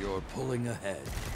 You're pulling ahead.